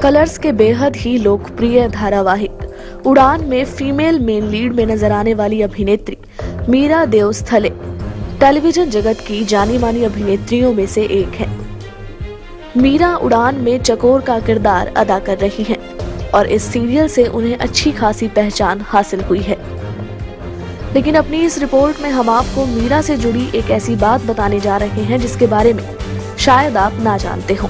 Colours के बेहद ही लोकप्रिय धारावाहिक। उड़ान में फीमेल मेन लीड में नज़र आने वाली अभिनेत्री मीरा देवस्थले। टेलीविज़न जगत की जानी मानी अभिनेत्रियों में से एक है। मीरा उड़ान में चकोर का किरदार अदा कर रही हैं। और इस सीरियल से उन्हें अच्छी खासी पहचान हासिल हुई है। लेकिन अपनी इस रिपोर्ट में हम आपको मीरा से जुड़ी एक ऐसी बात बताने जा रहे हैं जिसके बारे में शायद आप ना जानते हो।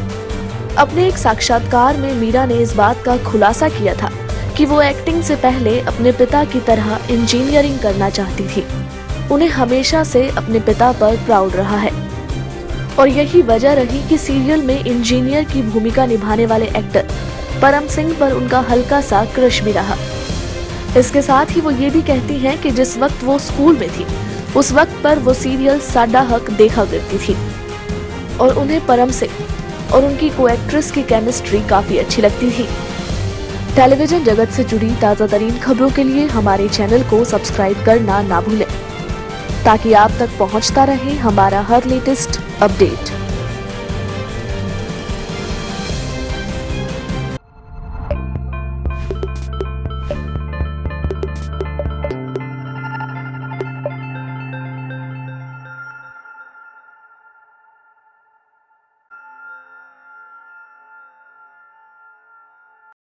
अपने एक साक्षात्कार में मीरा ने इस बात का खुलासा किया था कि वो एक्टिंग से पहले अपने पिता की तरह इंजीनियरिंग करना चाहती थी। उन्हें हमेशा से अपने पिता पर प्राउड रहा है। और यही वजह रही कि सीरियल में इंजीनियर की भूमिका निभाने वाले एक्टर परम सिंह पर उनका हल्का सा क्रश भी रहा। इसके साथ ही वो ये भी कहती हैं कि जिस वक्त वो स्कूल में थी, उस वक्त पर वो सीरियल साडा हक देखा करती थी। और उन्हें परम सिंह और उनकी को एक्ट्रेस की केमिस्ट्री काफ़ी अच्छी लगती थी। टेलीविज़न जगत से जुड़ी ताज़ा तरीन खबरों के लिए हमारे चैनल को सब्सक्राइब करना ना भूलें, ताकि आप तक पहुँचता रहे हमारा हर लेटेस्ट update.